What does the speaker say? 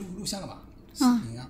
录录像了吧视频啊。